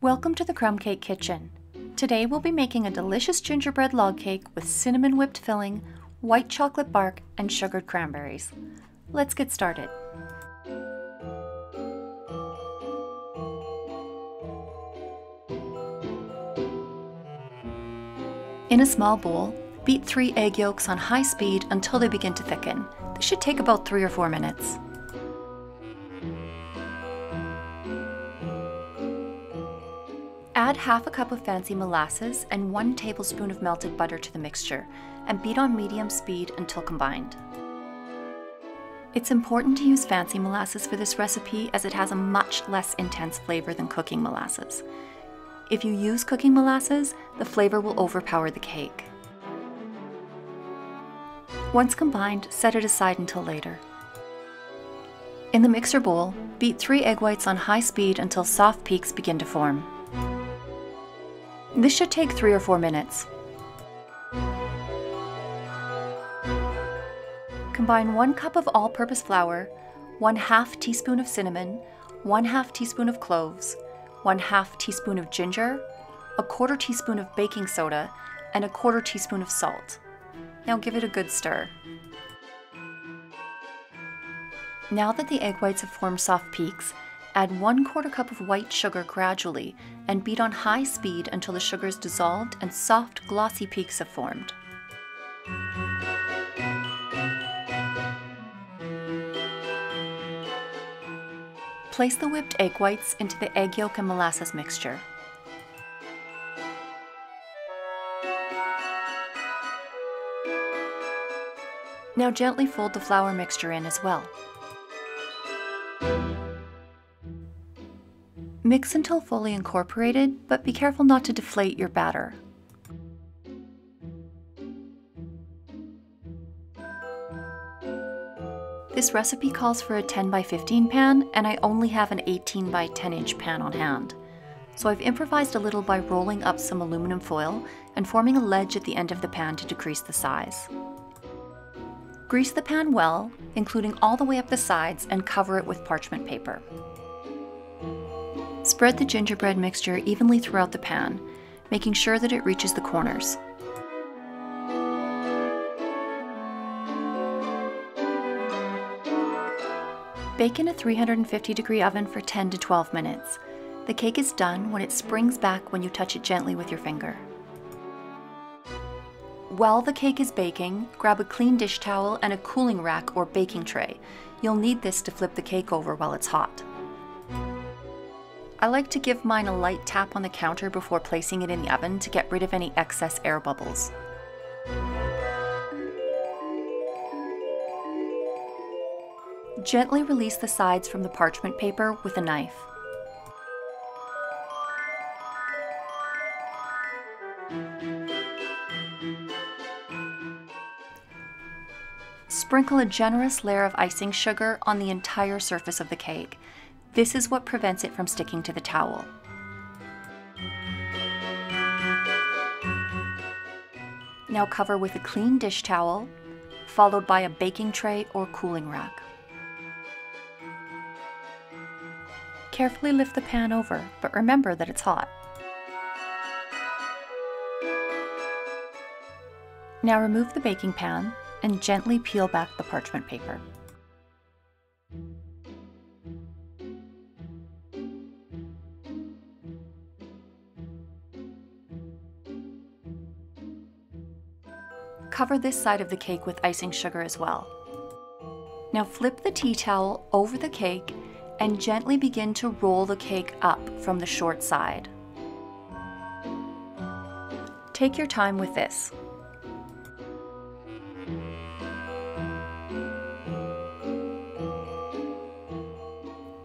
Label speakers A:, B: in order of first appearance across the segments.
A: Welcome to the Crumb Cake Kitchen. Today we'll be making a delicious gingerbread log cake with cinnamon whipped filling, white chocolate bark, and sugared cranberries. Let's get started. In a small bowl, beat three egg yolks on high speed until they begin to thicken. This should take about three or four minutes. Add half a cup of fancy molasses and one tablespoon of melted butter to the mixture and beat on medium speed until combined. It's important to use fancy molasses for this recipe as it has a much less intense flavor than cooking molasses. If you use cooking molasses, the flavor will overpower the cake. Once combined, set it aside until later. In the mixer bowl, beat three egg whites on high speed until soft peaks begin to form. This should take three or four minutes. Combine one cup of all-purpose flour, one half teaspoon of cinnamon, one half teaspoon of cloves, one half teaspoon of ginger, a quarter teaspoon of baking soda, and a quarter teaspoon of salt. Now give it a good stir. Now that the egg whites have formed soft peaks, add 1 quarter cup of white sugar gradually and beat on high speed until the sugar is dissolved and soft glossy peaks have formed. Place the whipped egg whites into the egg yolk and molasses mixture. Now gently fold the flour mixture in as well. Mix until fully incorporated, but be careful not to deflate your batter. This recipe calls for a 10 by 15 pan, and I only have an 18 by 10 inch pan on hand. So I've improvised a little by rolling up some aluminum foil and forming a ledge at the end of the pan to decrease the size. Grease the pan well, including all the way up the sides, and cover it with parchment paper. Spread the gingerbread mixture evenly throughout the pan, making sure that it reaches the corners. Bake in a 350 degree oven for 10 to 12 minutes. The cake is done when it springs back when you touch it gently with your finger. While the cake is baking, grab a clean dish towel and a cooling rack or baking tray. You'll need this to flip the cake over while it's hot. I like to give mine a light tap on the counter before placing it in the oven to get rid of any excess air bubbles. Gently release the sides from the parchment paper with a knife. Sprinkle a generous layer of icing sugar on the entire surface of the cake. This is what prevents it from sticking to the towel. Now cover with a clean dish towel, followed by a baking tray or cooling rack. Carefully lift the pan over, but remember that it's hot. Now remove the baking pan and gently peel back the parchment paper. Cover this side of the cake with icing sugar as well. Now flip the tea towel over the cake and gently begin to roll the cake up from the short side. Take your time with this.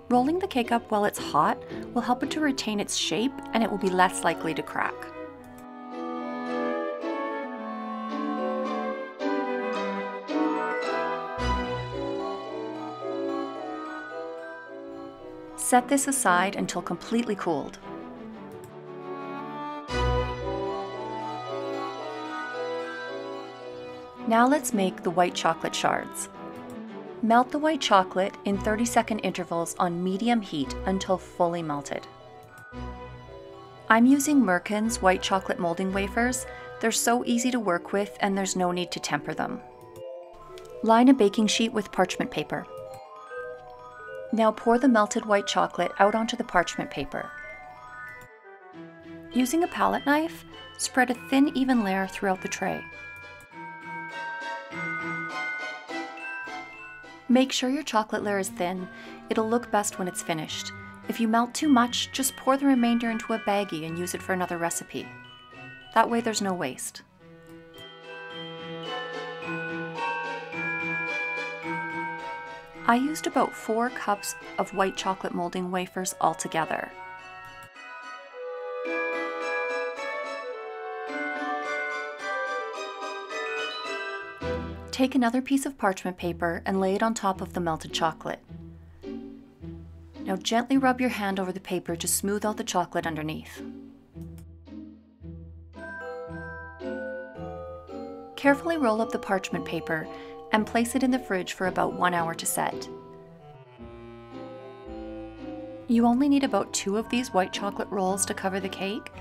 A: Rolling the cake up while it's hot will help it to retain its shape and it will be less likely to crack. Set this aside until completely cooled. Now let's make the white chocolate shards. Melt the white chocolate in 30 second intervals on medium heat until fully melted. I'm using Merckens white chocolate molding wafers. They're so easy to work with and there's no need to temper them. Line a baking sheet with parchment paper. Now pour the melted white chocolate out onto the parchment paper. Using a palette knife, spread a thin even layer throughout the tray. Make sure your chocolate layer is thin. It'll look best when it's finished. If you melt too much, just pour the remainder into a baggie and use it for another recipe. That way there's no waste. I used about 4 cups of white chocolate molding wafers altogether. Take another piece of parchment paper and lay it on top of the melted chocolate. Now gently rub your hand over the paper to smooth out the chocolate underneath. Carefully roll up the parchment paper and place it in the fridge for about one hour to set. You only need about two of these white chocolate rolls to cover the cake,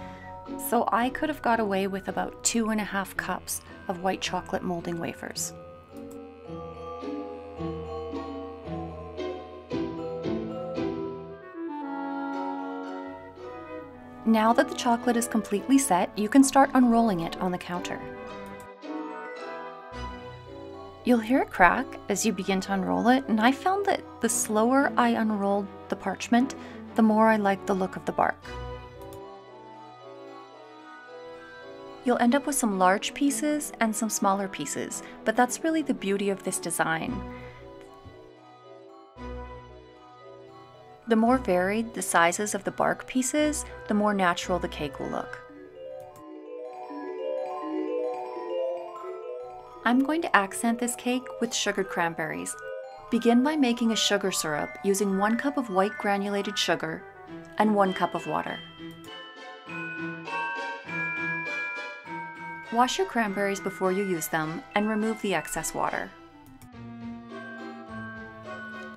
A: so I could have got away with about two and a half cups of white chocolate molding wafers. Now that the chocolate is completely set, you can start unrolling it on the counter. You'll hear a crack as you begin to unroll it, and I found that the slower I unrolled the parchment, the more I liked the look of the bark. You'll end up with some large pieces and some smaller pieces, but that's really the beauty of this design. The more varied the sizes of the bark pieces, the more natural the cake will look. I'm going to accent this cake with sugared cranberries. Begin by making a sugar syrup using 1 cup of white granulated sugar and 1 cup of water. Wash your cranberries before you use them and remove the excess water.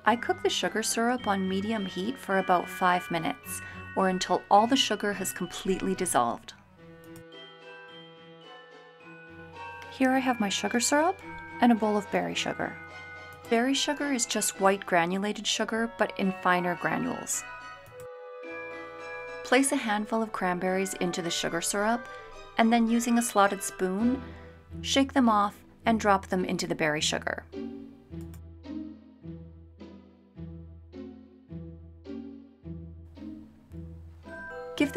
A: I cook the sugar syrup on medium heat for about 5 minutes, or until all the sugar has completely dissolved. Here I have my sugar syrup and a bowl of berry sugar. Berry sugar is just white granulated sugar, but in finer granules. Place a handful of cranberries into the sugar syrup, and then using a slotted spoon, shake them off and drop them into the berry sugar.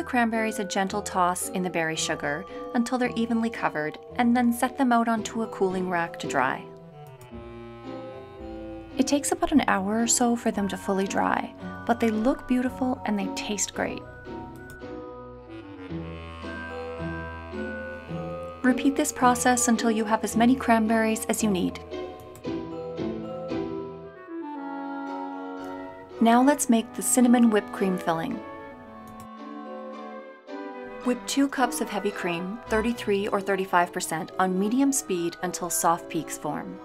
A: Cranberries a gentle toss in the berry sugar until they're evenly covered, and then set them out onto a cooling rack to dry. It takes about an hour or so for them to fully dry, but they look beautiful and they taste great. Repeat this process until you have as many cranberries as you need. Now let's make the cinnamon whipped cream filling. Whip 2 cups of heavy cream, 33 or 35%, on medium speed until soft peaks form.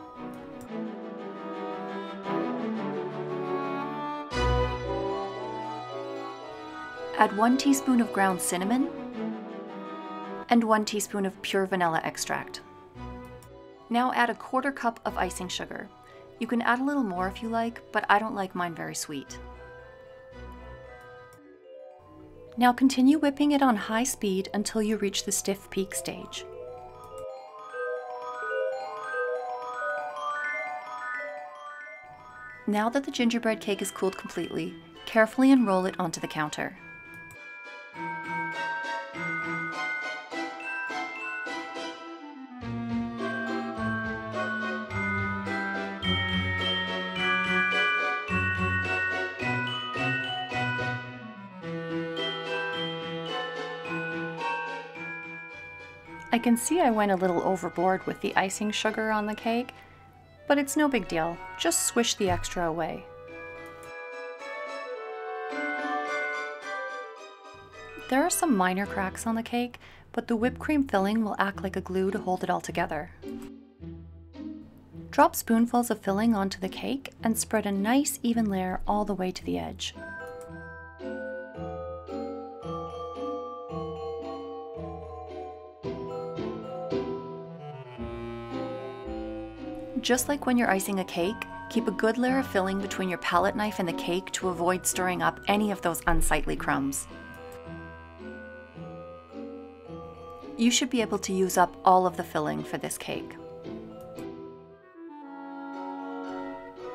A: Add 1 teaspoon of ground cinnamon and 1 teaspoon of pure vanilla extract. Now add a quarter cup of icing sugar. You can add a little more if you like, but I don't like mine very sweet. Now continue whipping it on high speed until you reach the stiff peak stage. Now that the gingerbread cake is cooled completely, carefully unroll it onto the counter. I can see I went a little overboard with the icing sugar on the cake, but it's no big deal. Just swish the extra away. There are some minor cracks on the cake, but the whipped cream filling will act like a glue to hold it all together. Drop spoonfuls of filling onto the cake and spread a nice even layer all the way to the edge. Just like when you're icing a cake, keep a good layer of filling between your palette knife and the cake to avoid stirring up any of those unsightly crumbs. You should be able to use up all of the filling for this cake.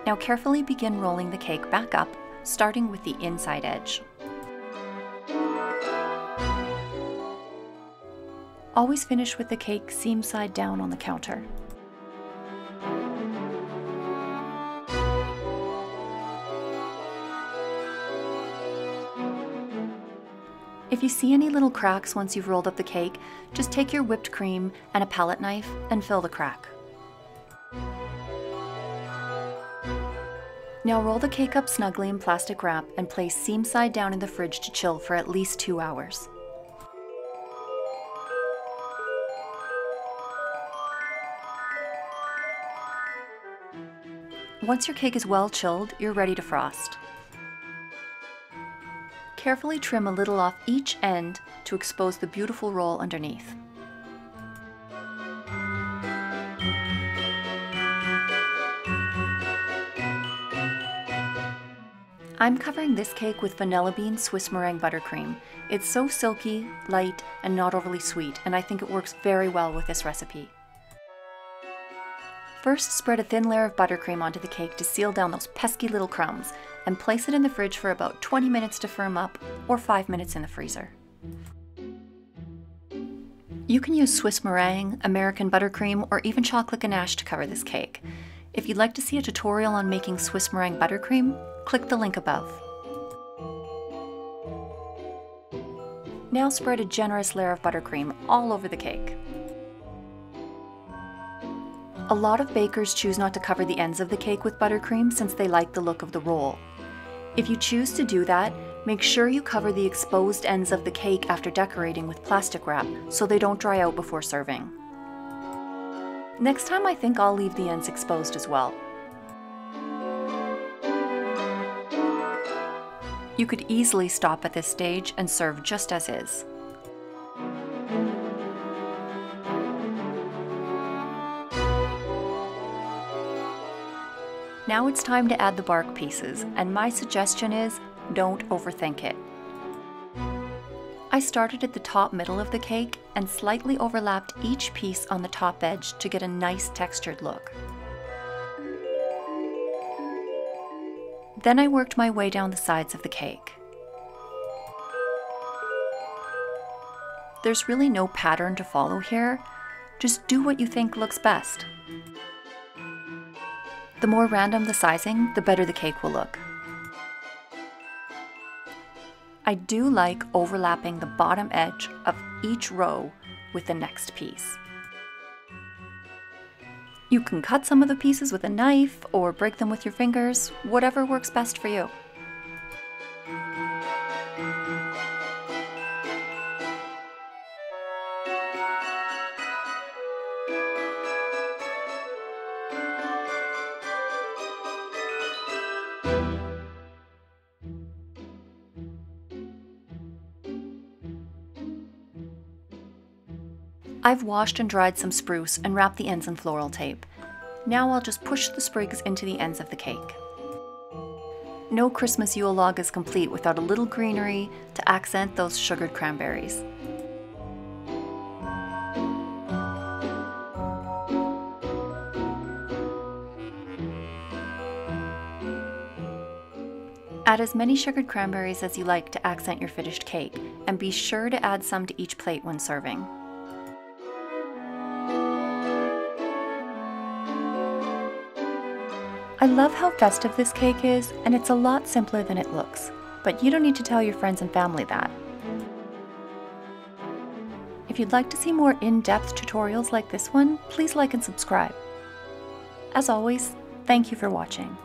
A: Now carefully begin rolling the cake back up, starting with the inside edge. Always finish with the cake seam side down on the counter. If you see any little cracks once you've rolled up the cake, just take your whipped cream and a palette knife and fill the crack. Now roll the cake up snugly in plastic wrap and place seam side down in the fridge to chill for at least two hours. Once your cake is well chilled, you're ready to frost. Carefully trim a little off each end to expose the beautiful roll underneath. I'm covering this cake with vanilla bean Swiss meringue buttercream. It's so silky, light, and not overly sweet, and I think it works very well with this recipe. First, spread a thin layer of buttercream onto the cake to seal down those pesky little crumbs, and place it in the fridge for about 20 minutes to firm up, or 5 minutes in the freezer. You can use Swiss meringue, American buttercream, or even chocolate ganache to cover this cake. If you'd like to see a tutorial on making Swiss meringue buttercream, click the link above. Now spread a generous layer of buttercream all over the cake. A lot of bakers choose not to cover the ends of the cake with buttercream since they like the look of the roll. If you choose to do that, make sure you cover the exposed ends of the cake after decorating with plastic wrap so they don't dry out before serving. Next time I think I'll leave the ends exposed as well. You could easily stop at this stage and serve just as is. Now it's time to add the bark pieces, and my suggestion is don't overthink it. I started at the top middle of the cake and slightly overlapped each piece on the top edge to get a nice textured look. Then I worked my way down the sides of the cake. There's really no pattern to follow here, just do what you think looks best. The more random the sizing, the better the cake will look. I do like overlapping the bottom edge of each row with the next piece. You can cut some of the pieces with a knife or break them with your fingers, whatever works best for you. I've washed and dried some spruce and wrapped the ends in floral tape. Now I'll just push the sprigs into the ends of the cake. No Christmas Yule log is complete without a little greenery to accent those sugared cranberries. Add as many sugared cranberries as you like to accent your finished cake, and be sure to add some to each plate when serving. I love how festive this cake is, and it's a lot simpler than it looks, but you don't need to tell your friends and family that. If you'd like to see more in-depth tutorials like this one, please like and subscribe. As always, thank you for watching.